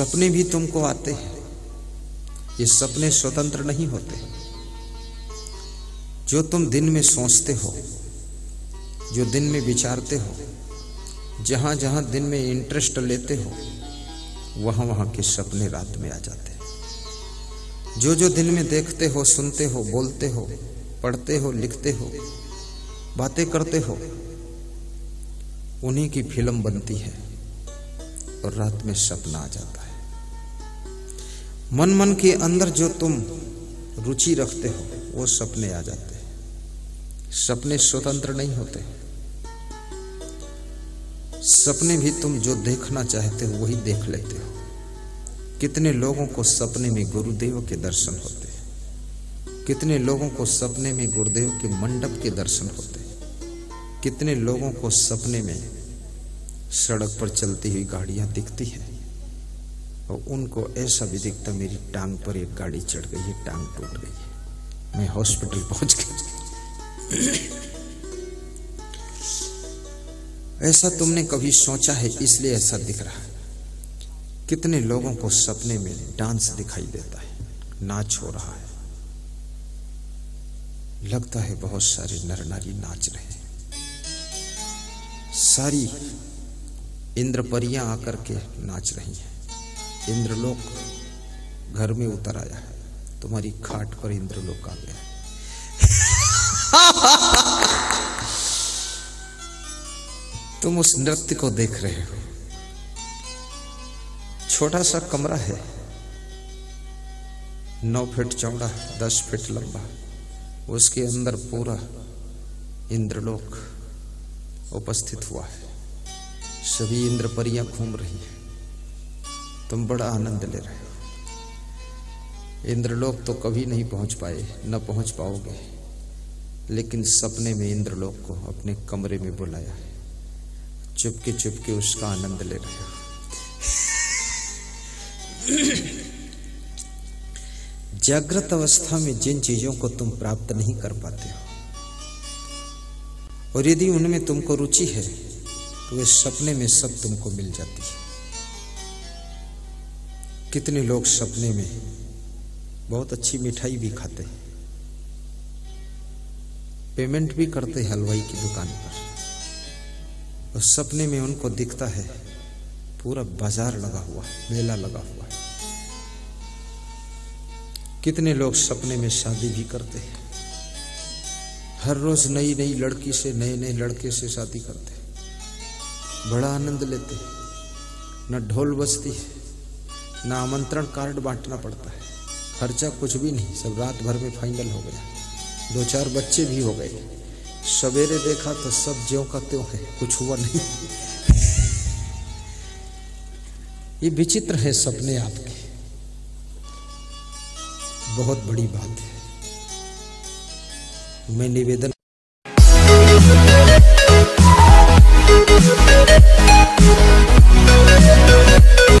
सपने भी तुमको आते हैं। ये सपने स्वतंत्र नहीं होते। जो तुम दिन में सोचते हो, जो दिन में विचारते हो जहाँ जहाँ दिन में इंटरेस्ट लेते हो वहाँ वहाँ के सपने रात में आ जाते हैं। जो जो दिन में देखते हो, सुनते हो, बोलते हो, पढ़ते हो, लिखते हो, बातें करते हो, उन्हीं की फ़िल्म बनती है और रात में सपना आ जाता है। मन मन के अंदर जो तुम रुचि रखते हो, वो सपने आ जाते हैं। सपने स्वतंत्र नहीं होते। सपने भी तुम जो देखना चाहते हो, वही देख लेते हो। कितने लोगों को सपने में गुरुदेव के दर्शन होते हैं। कितने लोगों को सपने में गुरुदेव के मंडप के दर्शन होते हैं। कितने लोगों को सपने में सड़क पर चलती हुई गाड़ियाँ दिखती हैं। और उनको ऐसा भी दिखता मेरी टांग पर एक गाड़ी चढ़ गई है, टांग टूट गई है। मैं हॉस्पिटल पहुँच गया। ऐसा तुमने कभी सोचा है, इसलिए ऐसा दिख रहा है। कितने लोगों को सपने में डांस दिखाई देता है, नाच हो रहा है। लगता है बहुत सारे नर नारी नाच रहे हैं। सारी इंद्रपरियाँ आकर के नाच रही हैं। इंद्रलोक घर में उतर आया है। तुम्हारी खाट पर इंद्रलोक आ गया तुम उस नृत्य को देख रहे हो। छोटा सा कमरा है। नौ फीट चौड़ा, दस फीट लंबा। उसके अंदर पूरा इंद्रलोक उपस्थित हुआ है। सभी इंद्र परियाँ घूम रही हैं। तुम बड़ा आनंद ले रहे हो। इंद्रलोक तो कभी नहीं पहुँच पाए, न पहुँच पाओगे। लेकिन सपने में इंद्रलोक को अपने कमरे में बुलाया चुपके चुपके उसका आनंद ले रहे हो। जागृत अवस्था में जिन चीज़ों को तुम प्राप्त नहीं कर पाते हो, और यदि उनमें तुमको रुचि है तो वे सपने में सब तुमको मिल जाती है। कितने लोग सपने में बहुत अच्छी मिठाई भी खाते हैं। पेमेंट भी करते हैं हलवाई की दुकान पर। और सपने में उनको दिखता है, पूरा बाज़ार लगा हुआ है, मेला लगा हुआ है। कितने लोग सपने में शादी भी करते हैं। हर रोज नई नई लड़की से नए नए लड़के से शादी करते हैं। बड़ा आनंद लेते हैं। न ढोल बजती है न आमंत्रण कार्ड बांटना पड़ता है। खर्चा कुछ भी नहीं, सब रात भर में फाइनल हो गया। दो चार बच्चे भी हो गए। सवेरे देखा तो सब ज्यो का त्यों है, कुछ हुआ नहीं। ये विचित्र है सपने आपके। बहुत बड़ी बात है। मैं निवेदन